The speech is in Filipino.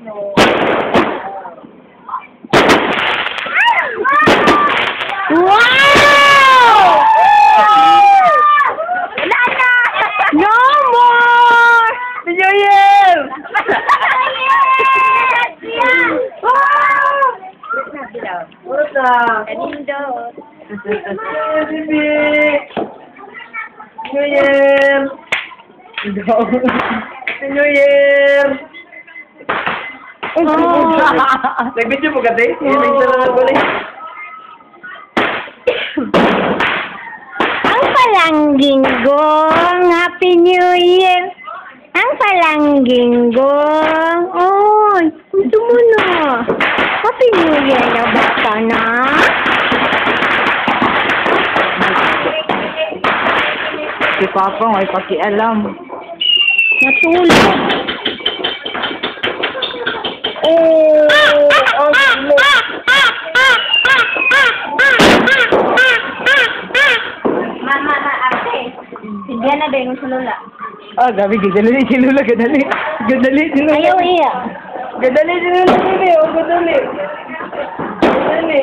Wow! Wala na! No more! New Year! Purot na. Kanindo. Baby! New Year! New Year! Nag-video mo kasi? Ang sarap ko Ang palanggingong, Happy New Year! Ang palanggingong, oy, gusto mo na. Happy New Year na bata na. Si Papa, may pakialam. Natulog. Oh! Mama na ate. Si Diana din sa lula. Ah, gabi, gadali, sinula, gadali. Gadali, sinula. Ayaw iya. Gadali, sinula, gadali, oh, gadali. Gadali.